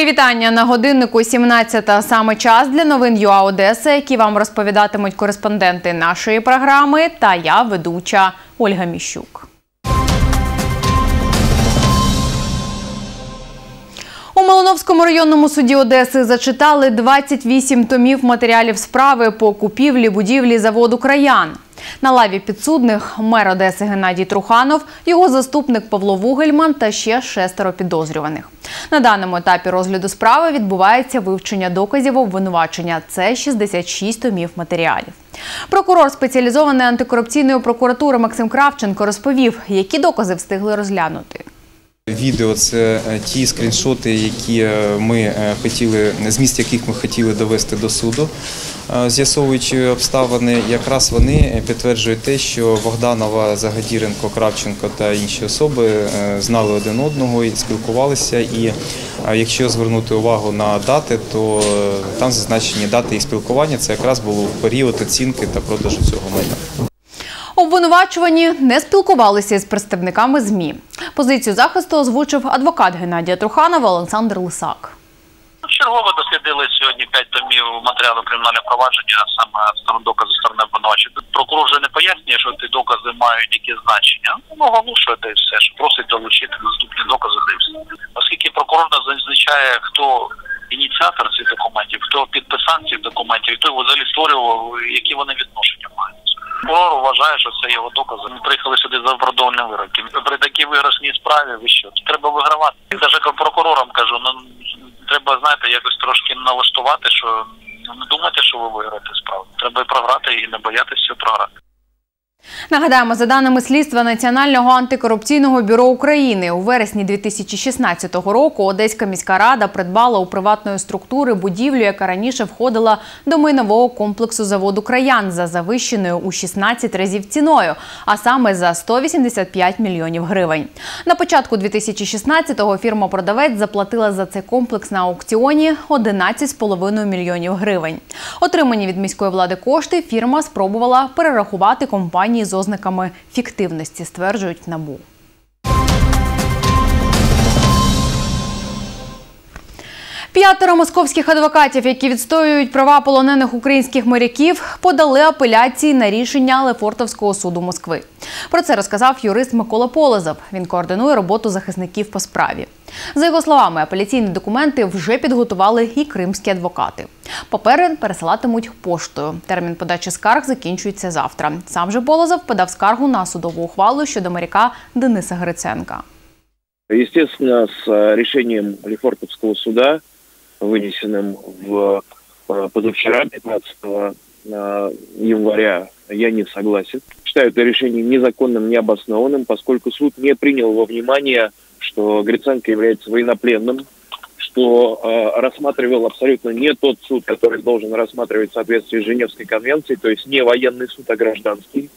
Мої вітання на годиннику 17 саме час для новин ЮА Одеса, які вам розповідатимуть кореспонденти нашої програми. Та я, ведуча Ольга Міщук. У Малиновському районному суді Одеси зачитали 28 томів матеріалів справи по купівлі будівлі заводу Краян. На лаві підсудних мер Одеси Геннадій Труханов, його заступник Павло Вугельман та ще шестеро підозрюваних. На даному етапі розгляду справи відбувається вивчення доказів обвинувачення. Це 66 томів матеріалів. Прокурор спеціалізованої антикорупційної прокуратури Максим Кравченко розповів, які докази встигли розглянути. Відео це е, ті скріншоти, які е, ми е, хотіли, зміст яких ми хотіли довести до суду, з'ясовуючи обставини. Якраз вони підтверджують те, що Богданова, Загадіренко, Кравченко та інші особи знали один одного і спілкувалися. І якщо звернути увагу на дати, то там зазначені дати їх спілкування. Це якраз було період оцінки та продажу цього майна. Обвинувачувані не спілкувалися з представниками ЗМІ. Позицію захисту озвучив адвокат Геннадія Труханова Олександр Лисак. Чергово дослідили сьогодні п'ять томів матеріалу кримінального провадження, саме сторони докази сторони обвинувачення. Прокурор вже не пояснює, що ці докази мають які значення. Ну, оголошує де все, що просить долучити наступні докази все. Оскільки прокурор не зазначає, хто ініціатор цих документів, хто підписант цих документів, хто взагалі створював, які вони відношення мають. Прокурор вважає, що це його докази. Ми приїхали сюди за виправдовувальним вироком. При такій виграшній справі ви що? Треба вигравати. Навіть прокурорам кажу, ну треба, знаєте, якось трошки налаштувати, що ну, не думайте, що ви виграєте справу. Треба і програти і не боятися програти. Нагадаємо, за даними слідства Національного антикорупційного бюро України, у вересні 2016 року Одеська міська рада придбала у приватної структури будівлю, яка раніше входила до майнового комплексу заводу Краян за завищеною у 16 разів ціною, а саме за 185 мільйонів гривень. На початку 2016-го фірма-продавець заплатила за цей комплекс на аукціоні 11,5 мільйонів гривень. Отримані від міської влади кошти фірма спробувала перерахувати компанії з ознаками фіктивності, стверджують НАБУ. П'ятеро московських адвокатів, які відстоюють права полонених українських моряків, подали апеляції на рішення Лефортовського суду Москви. Про це розказав юрист Микола Полозов. Він координує роботу захисників по справі. За його словами, апеляційні документи вже підготували і кримські адвокати. Папери пересилатимуть поштою. Термін подачі скарг закінчується завтра. Сам же Полозов подав скаргу на судову ухвалу щодо моряка Дениса Гриценка. Естественно, с э, решением Лефортовского суда, вынесенным в э, позавчера, 15 э, января, я не согласен. Считаю это решение незаконным, необоснованным, поскольку суд не принял во внимание, что Гриценко является военнопленным, что э, рассматривал абсолютно не тот суд, который должен рассматривать в соответствии с Женевской конвенцией, то есть не военный суд, а гражданский.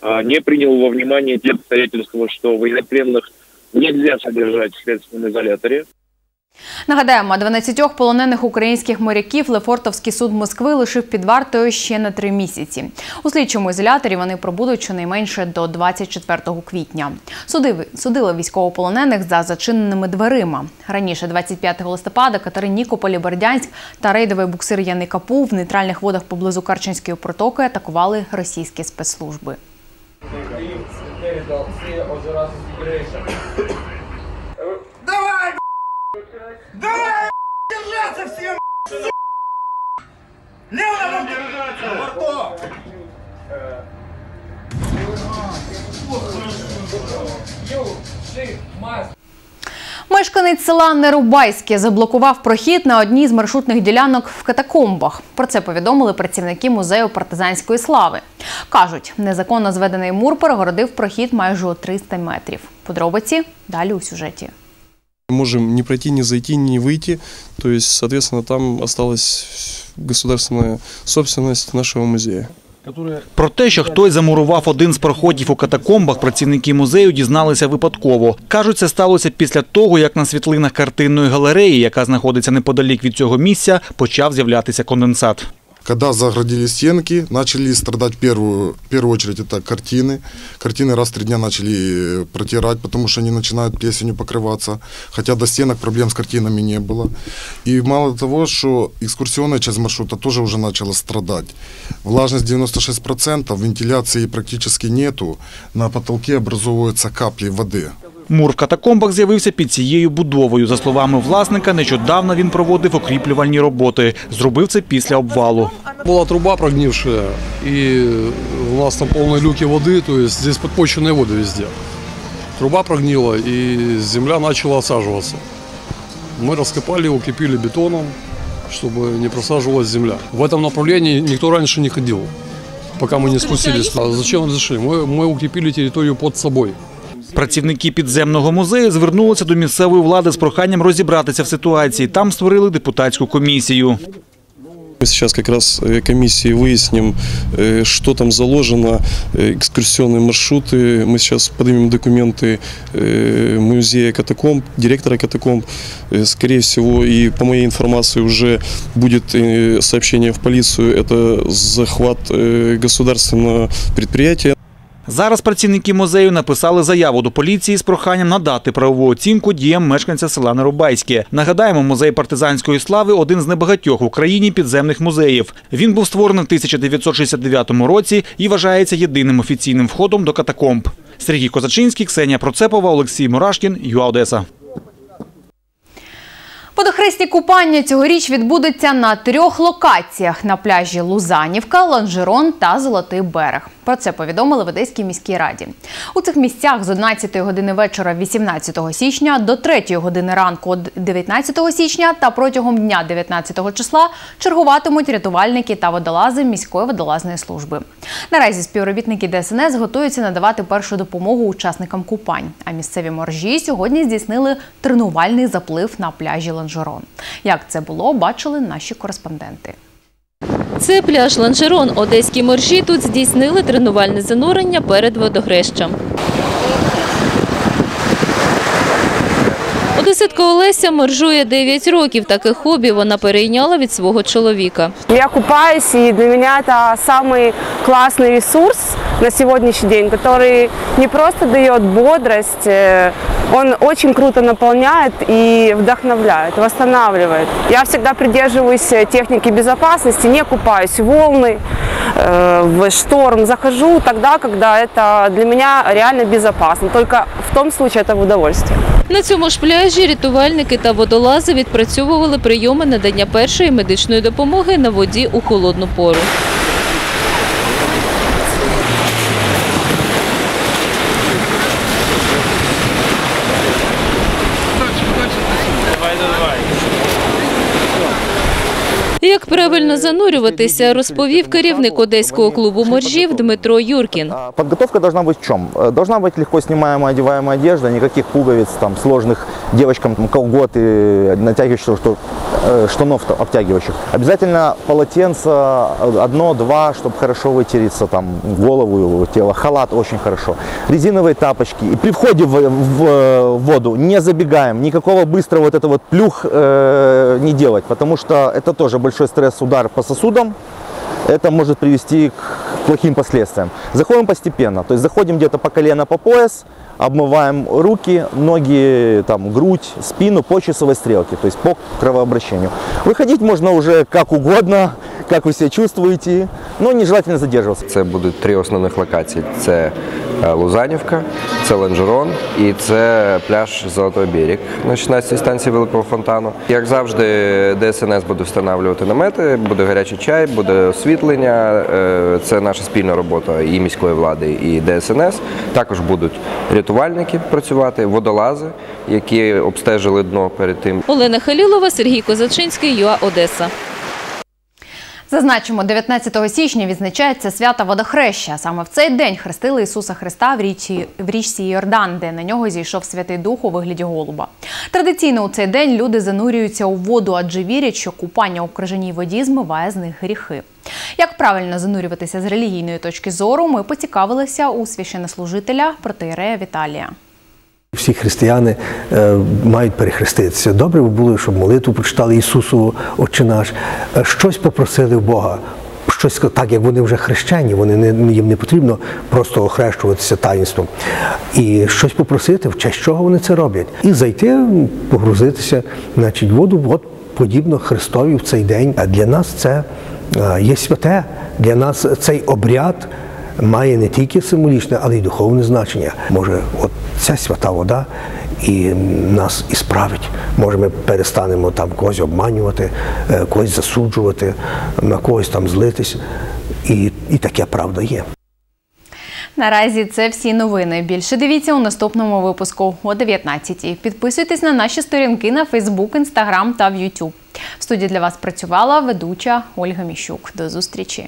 Э, не принял во внимание те обстоятельства, что военнопленных нельзя содержать в следственном изоляторе. Нагадаємо, 12 полонених українських моряків Лефортовський суд Москви лишив під вартою ще на три місяці. У слідчому ізоляторі вони пробудуть щонайменше до 24 квітня. Судили, судили військовополонених за зачиненими дверима. Раніше, 25 листопада, Катери Нікополі, Бердянськ та рейдовий буксир Яни Капу в нейтральних водах поблизу Карченської протоки атакували російські спецслужби. передал все озера Грейша. Давай, Давай, держаться всем, Лево держаться! Мешканець села Нерубайське заблокував прохід на одній з маршрутних ділянок в катакомбах. Про це повідомили працівники музею партизанської слави. Кажуть, незаконно зведений мур перегородив прохід майже у 300 метрів. Подробиці далі у сюжеті. Можем не пройти, не зайти, не выйти. То есть, соответственно, там осталась государственная собственность нашего музея. Про те, що хтось замурував один з проходів у катакомбах, працівники музею дізналися випадково. Кажуть, це сталося після того, як на світлинах картинної галереї, яка знаходиться неподалік від цього місця, почав з'являтися конденсат. Когда заградили стенки, начали страдать в первую, в первую очередь это картины. Картины раз в три дня начали э, протирать, потому что они начинают плесенью покрываться. Хотя до стенок проблем с картинами не было. И мало того, что экскурсионная часть маршрута тоже уже начала страдать. Влажность 96%, вентиляции практически нету. На потолке образовываются капли воды. Мур в катакомбах з'явився під цією будовою. За словами власника, нещодавно він проводив окріплювальні роботи. Зробив це після обвалу. Была труба прогнившая, и у нас там полные люки воды, то есть здесь подпочвенные воды везде. Труба прогнила, и земля начала осаживаться. Мы раскопали, укрепили бетоном, чтобы не просаживалась земля. В этом направлении никто раньше не ходил, пока мы не спустились. А зачем разрешили? Мы, мы укрепили территорию под собой. Працівники підземного музею звернулися до місцевої влади з проханням розібратися в ситуації. Там створили депутатську комісію. Мы сейчас как раз э, комиссии выясним, э, что там заложено, э, экскурсионные маршруты. Мы сейчас поднимем документы э, музея катакомб, директора катакомб. Э, Скорее всего, и по моей информации уже будет э, сообщение в полицию. Это захват э, государственного предприятия. Зараз працівники музею написали заяву до поліції з проханням надати правову оцінку діям мешканця села Нерубайське. Нагадаємо, музей партизанської слави один з небагатьох в Україні підземних музеїв. Він був створений в 1969 році і вважається єдиним офіційним входом до катакомб. Сергій Козачинський, Ксенія Процепова, Олексій Мурашкін, ЮА Одеса. Водохресні купання цьогоріч відбудуться на трьох локаціях на пляжі Лузанівка, Ланжерон та Золотий берег. Про це повідомили в Одеській міській раді. У цих місцях з 11 години вечора 18 січня до 3 години ранку 19 січня та протягом дня 19 числа чергуватимуть рятувальники та водолази міської водолазної служби. Наразі співробітники ДСНС готуються надавати першу допомогу учасникам купань. А місцеві моржі сьогодні здійснили тренувальний заплив на пляжі Ланжерон. Як це було, бачили наші кореспонденти. Це пляж Ланжерон. Одеські моржі тут здійснили тренувальне занурення перед водохрещем. Одеситка Олеся моржує 9 років. Таке хобі вона перейняла від свого чоловіка. Я купаюсь, и для меня это самый классный ресурс на сегодняшний день, который не просто дает бодрость, э, он очень круто наполняет и вдохновляет, восстанавливает. Я всегда придерживаюсь э, техники безопасности, не купаюсь в волны, э, в шторм, захожу тогда, когда это для меня реально безопасно. Только в том случае это в удовольствие. На цьому ж пляжі рятувальники та водолази відпрацьовували прийоми надання першої медичної допомоги на воді у холодну пору. правильно занурюватися, розповів керівник одеського клубу моржів Дмитро Юркін. Подготовка должна быть в чем? Э, Должна быть легко снимаемая, одеваемая одежда, никаких пуговиц, там, сложных девочкам там, колготы, натягивающих, что, э, штанов то- обтягивающих. Обязательно полотенце э, одно-два, чтобы хорошо вытереться, там, голову, тело. Халат очень хорошо. Резиновые тапочки. И при входе в, в, э, воду не забегаем, никакого быстрого вот это вот плюх э, не делать, потому что это тоже большой стресс, удар по сосудам это может привести к плохим последствиям. Заходим постепенно, то есть заходим где-то по колено, по пояс, обмываем руки, ноги, там, грудь, спину по часовой стрелке, то есть по кровообращению. Выходить можно уже как угодно, как вы себя чувствуете, но нежелательно задерживаться. Це будуть три основних локації: це е, Лузанівка, це Ланжерон і це пляж Золотой берег на 16-й станції Великого фонтану. Як завжди, ДСНС буде встановлювати намети, буде гарячий чай, буде освітлення. Е, Це наша спільна робота і міської влади, і ДСНС. Також будуть рятувальники працювати, водолази, які обстежили дно перед тим. Олена Халілова, Сергій Козачинський, ЮА Одеса. Зазначимо, 19 січня відзначається свято водохреща. Саме в цей день хрестили Ісуса Христа в річці, в річці Йордан, де на нього зійшов Святий Дух у вигляді голуба. Традиційно у цей день люди занурюються у воду, адже вірять, що купання у крижаній воді змиває з них гріхи. Як правильно занурюватися з релігійної точки зору, ми поцікавилися у священнослужителя протиєрея Віталія. Всі християни е, мають перехреститися. Добре би було, щоб молитву прочитали Ісусу, Отче наш, е, щось попросили в Бога. Щось так, як вони вже хрещені, вони не їм не потрібно просто охрещуватися таїнством. І щось попросити, в честь чого вони це роблять. І зайти, погрузитися, значить, в воду, от подібно Христові в цей день. А для нас це е, є святе. Для нас цей обряд має не тільки символічне, але й духовне значення. Може, от ця свята вода і нас і справить. Може, ми перестанемо там когось обманювати, е, когось засуджувати, на когось там злитись. І, і таке правда є. Наразі це всі новини. Більше дивіться у наступному випуску о 19 Підписуйтесь на наші сторінки на Фейсбук, Інстаграм та в Ютуб. В студії для вас працювала ведуча Ольга Міщук. До зустрічі.